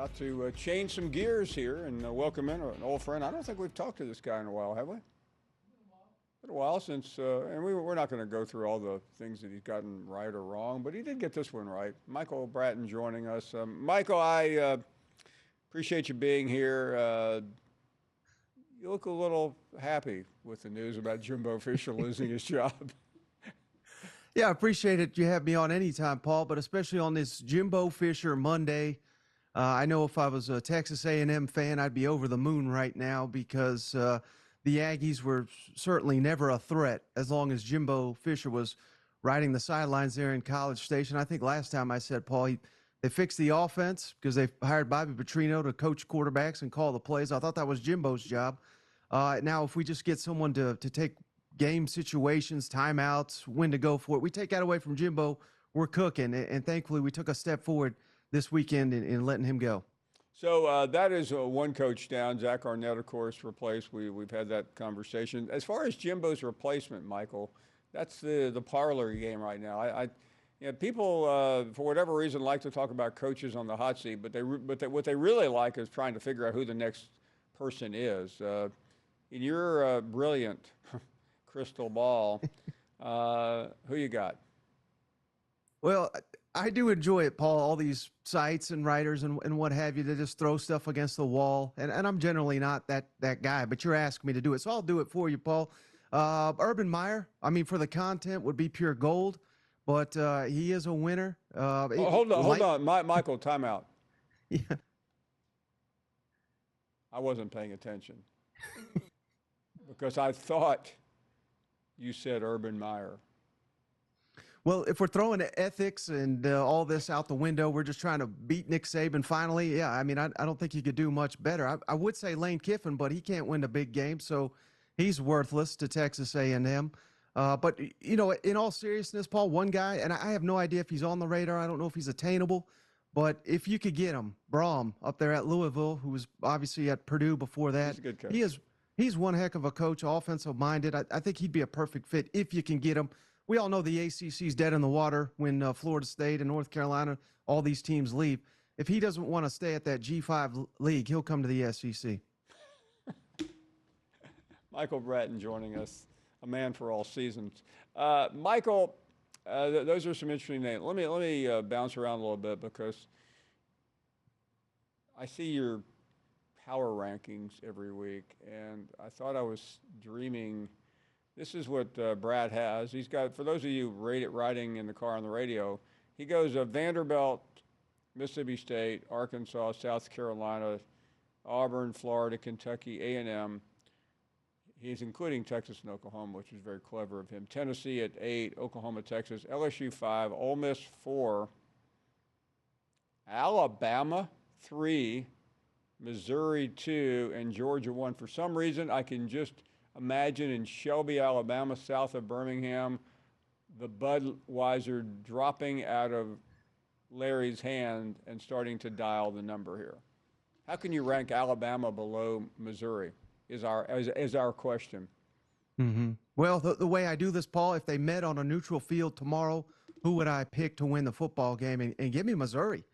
About to uh, change some gears here and uh, welcome in an old friend. I don't think we've talked to this guy in a while, have we? Been a while since, uh, and we, we're not going to go through all the things that he's gotten right or wrong, but he did get this one right. Michael Bratton joining us. Um, Michael, I uh, appreciate you being here. Uh, you look a little happy with the news about Jimbo Fisher losing his job. Yeah, I appreciate it. You have me on anytime, Paul, but especially on this Jimbo Fisher Monday. Uh, I know if I was a Texas A&M fan, I'd be over the moon right now because uh, the Aggies were certainly never a threat as long as Jimbo Fisher was riding the sidelines there in College Station. I think last time I said, Paul, he, they fixed the offense because they hired Bobby Petrino to coach quarterbacks and call the plays. I thought that was Jimbo's job. Uh, now, if we just get someone to to take game situations, timeouts, when to go for it. We take that away from Jimbo, we're cooking. And, thankfully, we took a step forward this weekend in, in letting him go. So uh, that is uh, one coach down. Zach Arnett, of course, replaced. We, we've had that conversation. As far as Jimbo's replacement, Michael, that's the, the parlor game right now. I, I you know, people, uh, for whatever reason, like to talk about coaches on the hot seat, but, they, but they, what they really like is trying to figure out who the next person is. Uh, in your uh, brilliant crystal ball. uh, who you got? Well, I do enjoy it, Paul. All these sites and writers and, and what have you to just throw stuff against the wall, and, and I'm generally not that that guy. But you're asking me to do it, so I'll do it for you, Paul. Uh, Urban Meyer, I mean, for the content would be pure gold, but uh, he is a winner. Uh, oh, hold on, hold on, My, Michael, timeout. yeah. I wasn't paying attention because I thought you said Urban Meyer. Well, if we're throwing ethics and uh, all this out the window, we're just trying to beat Nick Saban finally. Yeah, I mean, I, I don't think he could do much better. I, I, would say Lane Kiffin, but he can't win a big game, so he's worthless to Texas A&M. Uh, but you know, in all seriousness, Paul, one guy, and I have no idea if he's on the radar. I don't know if he's attainable, but if you could get him, Brohm up there at Louisville, who was obviously at Purdue before that, he is he's one heck of a coach, offensive minded. I, I, think he'd be a perfect fit if you can get him. We all know the ACC is dead in the water when uh, Florida State and North Carolina, all these teams leave. If he doesn't want to stay at that G5 league, he'll come to the SEC. Michael Bratton joining us, a man for all seasons. Uh, Michael, uh, th- those are some interesting names. Let me let me uh, bounce around a little bit because I see your power rankings every week, and I thought I was dreaming. This is what uh, Brad has. He's got, for those of you riding in the car on the radio, he goes of Vanderbilt, Mississippi State, Arkansas, South Carolina, Auburn, Florida, Kentucky, A&M. He's including Texas and Oklahoma, which is very clever of him. Tennessee at eight, Oklahoma, Texas, LSU five, Ole Miss four, Alabama three, Missouri two, and Georgia one. For some reason, I can just imagine in Shelby, Alabama, south of Birmingham, the Budweiser dropping out of Larry's hand and starting to dial the number here. How can you rank Alabama below Missouri? Is our is, is our question. Mm-hmm. Well, the, the way I do this, Paul, if they met on a neutral field tomorrow, who would I pick to win the football game? And, and give me Missouri.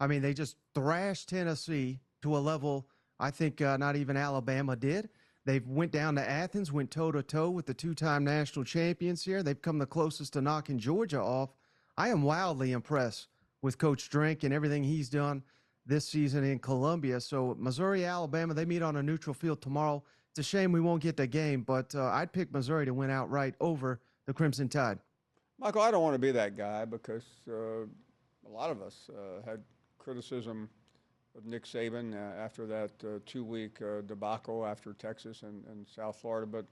I mean, they just thrashed Tennessee to a level I think uh, not even Alabama did. They've went down to Athens, went toe to toe with the two-time national champions here. They've come the closest to knocking Georgia off. I am wildly impressed with Coach Drink and everything he's done this season in Columbia. So Missouri, Alabama, they meet on a neutral field tomorrow. It's a shame we won't get the game, but uh, I'd pick Missouri to win outright over the Crimson Tide. Michael, I don't want to be that guy because uh, a lot of us uh, had criticism of Nick Saban uh, after that uh, two-week uh, debacle after Texas and, and South Florida, but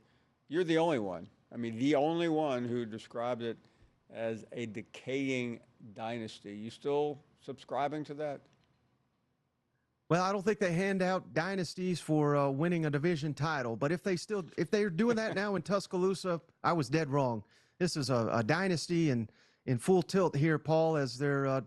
you're the only one. I mean, the only one who described it as a decaying dynasty. You still subscribing to that? Well, I don't think they hand out dynasties for uh, winning a division title, but if they still if they're doing that now in Tuscaloosa, I was dead wrong. This is a, a dynasty and in full tilt here, Paul, as their uh,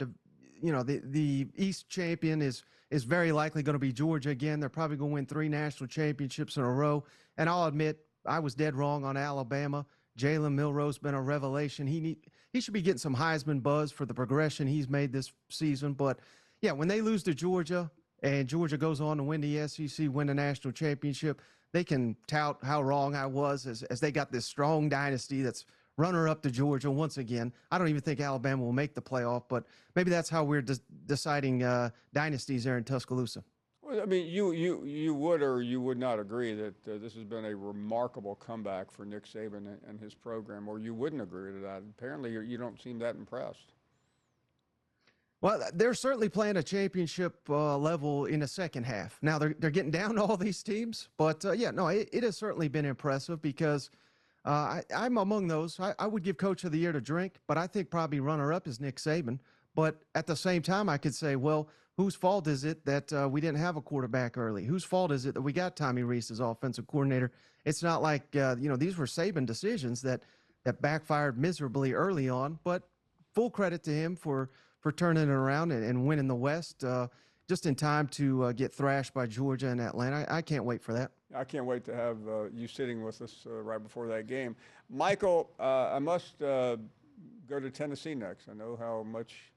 you know the the East champion is is very likely going to be Georgia again. They're probably going to win three national championships in a row. And I'll admit, I was dead wrong on Alabama. Jalen Milroe's been a revelation. He need, he should be getting some Heisman buzz for the progression he's made this season. But yeah, when they lose to Georgia, and Georgia goes on to win the SEC, win the national championship, they can tout how wrong I was as, as they got this strong dynasty that's runner up to Georgia once again. I don't even think Alabama will make the playoff, but maybe that's how we're de- deciding uh, dynasties there in Tuscaloosa. Well, I mean, you, you, you would or you would not agree that uh, this has been a remarkable comeback for Nick Saban and, and his program, or you wouldn't agree to that. Apparently, you do not seem that impressed. Well, they're certainly playing a championship uh, level in the second half. Now they're they're getting down to all these teams, but uh, yeah, no, it, it, has certainly been impressive because uh, I, am among those. I, I, would give Coach of the Year to Drink, but I think probably runner up is Nick Saban. But at the same time, I could say, well, whose fault is it that uh, we didn't have a quarterback early? Whose fault is it that we got Tommy Rees as offensive coordinator? It's not like uh, you know these were Saban decisions that that backfired miserably early on, but full credit to him for for turning it around and, and winning the West uh, just in time to uh, get thrashed by Georgia and Atlanta. I, I, can't wait for that. I can't wait to have uh, you sitting with us uh, right before that game. Michael, uh, I must uh, go to Tennessee next. I know how much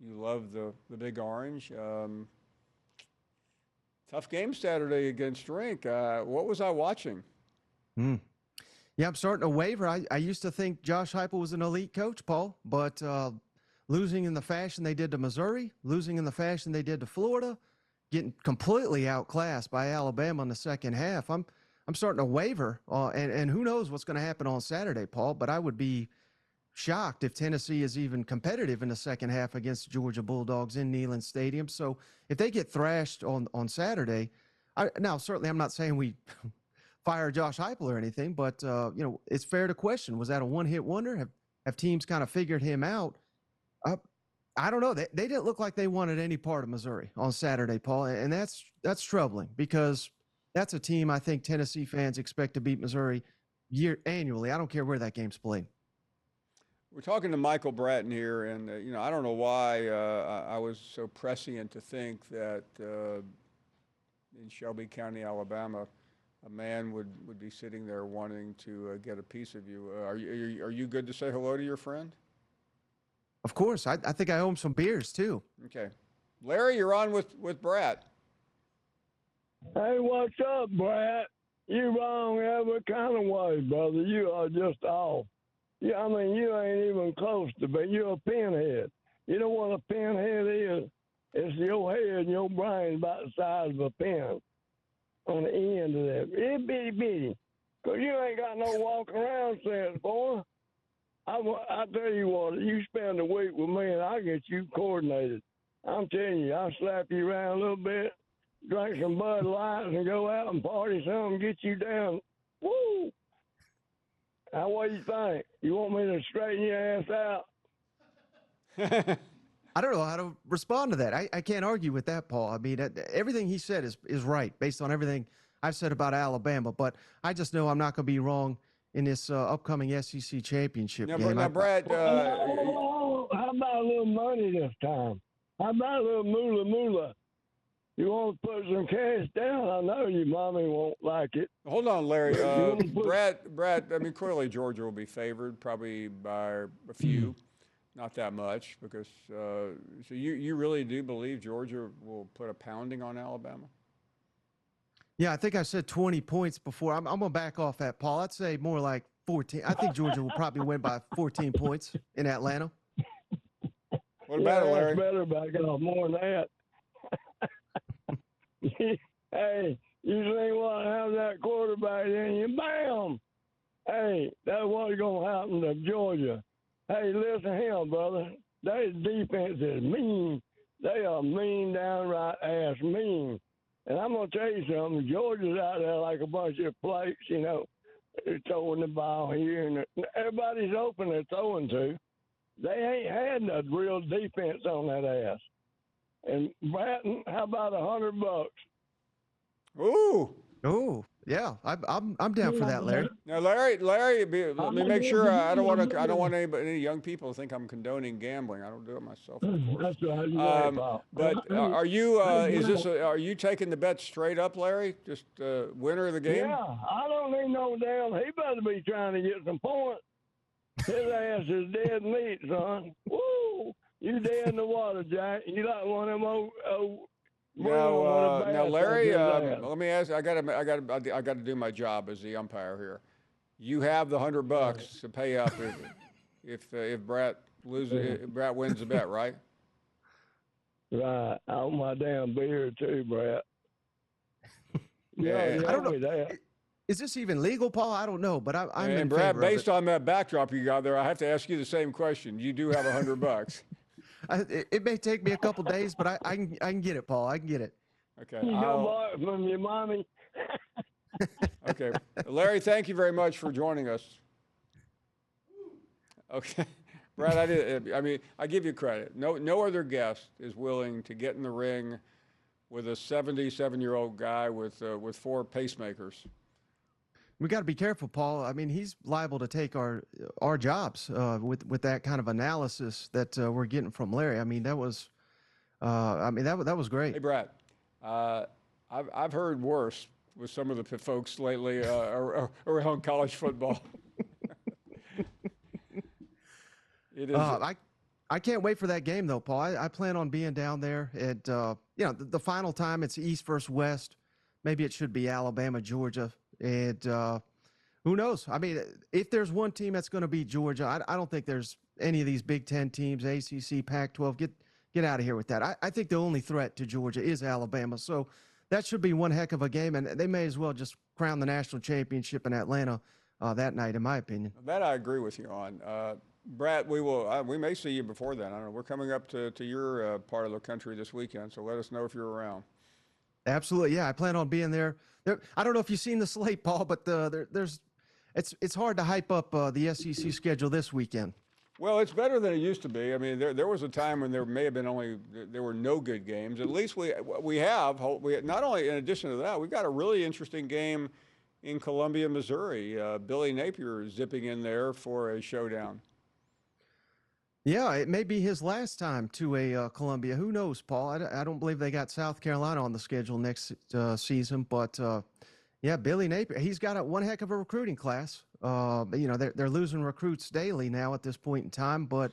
you love the, the Big Orange. Um, tough game Saturday against Rink. what was I watching? Mm. Yeah, I'm starting to waver. I, I used to think Josh Heupel was an elite coach, Paul, but uh, losing in the fashion they did to Missouri, losing in the fashion they did to Florida, getting completely outclassed by Alabama in the second half. I'm I'm starting to waver, uh, and and who knows what's going to happen on Saturday, Paul? But I would be shocked if Tennessee is even competitive in the second half against Georgia Bulldogs in Neyland Stadium. So if they get thrashed on on Saturday, I, now certainly I'm not saying we fire Josh Heupel or anything, but uh, you know it's fair to question: was that a one hit wonder? Have have teams kind of figured him out? Uh, I don't know. They, they didn't look like they wanted any part of Missouri on Saturday, Paul, and that's that's troubling because that's a team I think Tennessee fans expect to beat Missouri year annually. I don't care where that game's played. We're talking to Michael Bratton here, and uh, you know I don't know why uh, I was so prescient to think that uh, in Shelby County, Alabama, a man would, would be sitting there wanting to uh, get a piece of you. Uh, are you. Are you good to say hello to your friend? Of course. I, I think I owe him some beers too. Okay. Larry, you're on with, with Brat. Hey, what's up, Brat? You wrong every kind of way, brother. You are just off. Yeah, I mean, you ain't even close to be. You're a pinhead. You know what a pinhead is? It's your head and your brain about the size of a pin on the end of that. Itty bitty bitty. Because you ain't got no walking around sense, boy. I, I tell you what, you spend a week with me and I get you coordinated. I'm telling you, I'll slap you around a little bit, drink some Bud Lights, and go out and party some, get you down. Woo! Now, what do you think? You want me to straighten your ass out? I don't know how to respond to that. I, I can't argue with that, Paul. I mean, everything he said is, is right based on everything I've said about Alabama, but I just know I'm not going to be wrong in this uh, upcoming SEC championship now, game. Now, Brad, uh, how about a little money this time? How about a little moolah moolah? You want to put some cash down? I know your mommy won't like it. Hold on, Larry. Uh, Brad, Brad. I mean, clearly Georgia will be favored, probably by a few, not that much, because. Uh, so you you really do believe Georgia will put a pounding on Alabama? Yeah, I think I said 20 points before. I'm, I'm going to back off that, Paul. I'd say more like 14. I think Georgia will probably win by 14 points in Atlanta. What about yeah, it, Larry? better back off more than that. hey, you see what have that quarterback in you? Bam! Hey, that's what's going to happen to Georgia. Hey, listen here, brother. Their defense is mean. They are mean, downright ass mean. And I'm gonna tell you something. Georgia's out there like a bunch of plates, you know, they're throwing the ball here, and everybody's open. They're throwing to. They ain't had no real defense on that ass. And Bratton, how about a hundred bucks? Ooh. Ooh. Yeah, I'm I'm I'm down for that, Larry. Now, Larry, Larry, be, let me make sure I don't want to. I don't want anybody, any young people to think I'm condoning gambling. I don't do it myself, of course. That's right. Um, but uh, are you? Uh, is this? A, are you taking the bet straight up, Larry? Just uh, winner of the game? Yeah, I don't need no damn. He better be trying to get some points. His ass is dead meat, son. Woo! You dead in the water, Jack. You like one of them old, old Bring Now, uh, now, Larry, uh, let me ask. I got to, I got to, I got to do my job as the umpire here. You have the hundred bucks to pay up if if, uh, if Brett loses, if Brett wins the bet, right? Right, out my damn beard too, Brett. Yeah, you I don't owe me that. Is this even legal, Paul? I don't know, but I, I'm in and Brad, favor based of it. on that backdrop you got there, I have to ask you the same question. You do have a hundred bucks. I, it, it may take me a couple days, but I, I can I can get it, Paul. I can get it. Okay. You I'll- go buy it from your mommy. Okay. Larry, thank you very much for joining us. Okay. Brad, I did, I mean, I give you credit. No, no other guest is willing to get in the ring with a 77-year-old guy with, uh, with four pacemakers. We got to be careful, Paul. I mean, he's liable to take our our jobs uh, with with that kind of analysis that uh, we're getting from Larry. I mean, that was, uh, I mean, that that was great. Hey, Brad, uh, I've, I've heard worse with some of the folks lately uh, ar- ar- around college football. it is. Uh, I I can't wait for that game though, Paul. I, I plan on being down there at uh, you know the, the final time. It's East versus West. Maybe it should be Alabama, Georgia, and uh, who knows? I mean, if there's one team that's going to beat Georgia, I, I don't think there's any of these Big Ten teams, ACC, Pac-12. Get get out of here with that. I, I think the only threat to Georgia is Alabama. So that should be one heck of a game, and they may as well just crown the national championship in Atlanta uh, that night, in my opinion. That I agree with you on. Uh, Brad, we will. Uh, we may see you before then. I don't know. We're coming up to, to your uh, part of the country this weekend, so let us know if you're around. Absolutely, yeah. I plan on being there. There, I don't know if you've seen the slate, Paul, but uh, there, there's, it's it's hard to hype up uh, the SEC schedule this weekend. Well, it's better than it used to be. I mean, there, there was a time when there may have been only there were no good games. At least we we have we not only in addition to that, we've got a really interesting game in Columbia, Missouri. Uh, Billy Napier is zipping in there for a showdown. Yeah, it may be his last time to a uh, Columbia. Who knows, Paul? I don't believe they got South Carolina on the schedule next uh, season, but uh, yeah, Billy Napier, he's got a one heck of a recruiting class. Uh, you know, they're they're losing recruits daily now at this point in time, but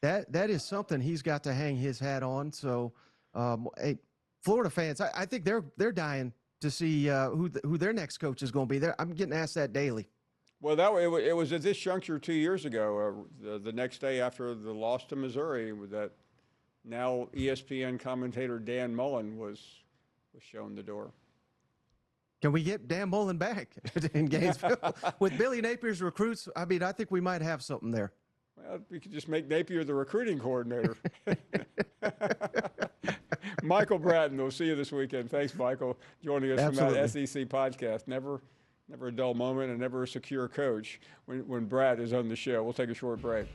that that is something he's got to hang his hat on. So, um, hey, Florida fans, I, I think they're they're dying to see uh, who th- who their next coach is going to be. There, I'm getting asked that daily. Well, that it, it was at this juncture two years ago, uh, the, the next day after the loss to Missouri, that now ESPN commentator Dan Mullen was was shown the door. Can we get Dan Mullen back in Gainesville with Billy Napier's recruits? I mean, I think we might have something there. Well, we could just make Napier the recruiting coordinator. Michael Bratton, we'll see you this weekend. Thanks, Michael, joining us from that SEC podcast. Never, never a dull moment and never a secure coach when, when Brad is on the show. We'll take a short break.